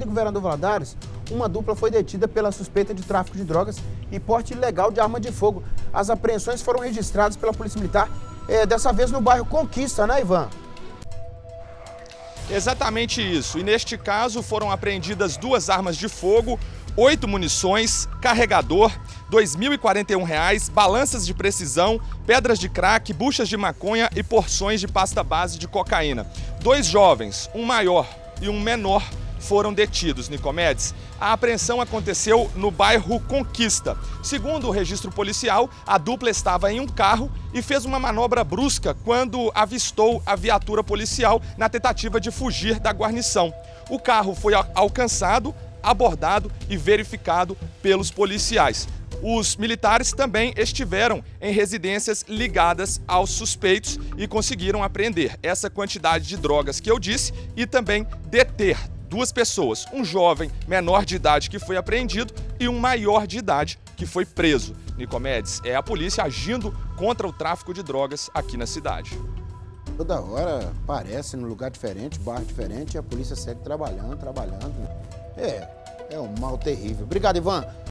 do governador Valadares, uma dupla foi detida pela suspeita de tráfico de drogas e porte ilegal de arma de fogo. As apreensões foram registradas pela Polícia Militar, é, dessa vez no bairro Conquista, né, Ivan? Exatamente isso. E neste caso foram apreendidas duas armas de fogo, oito munições, carregador, R$ 2.041, balanças de precisão, pedras de crack, buchas de maconha e porções de pasta base de cocaína. Dois jovens, um maior e um menor, foram detidos, Nicomedes. A apreensão aconteceu no bairro Conquista. Segundo o registro policial, a dupla estava em um carro e fez uma manobra brusca quando avistou a viatura policial na tentativa de fugir da guarnição. O carro foi alcançado, abordado e verificado pelos policiais. Os militares também estiveram em residências ligadas aos suspeitos e conseguiram apreender essa quantidade de drogas que eu disse e também deter duas pessoas, um jovem menor de idade que foi apreendido e um maior de idade que foi preso. Nicomedes, é a polícia agindo contra o tráfico de drogas aqui na cidade. Toda hora aparece num lugar diferente, bairro diferente, e a polícia segue trabalhando, trabalhando. É, é um mal terrível. Obrigado, Ivan.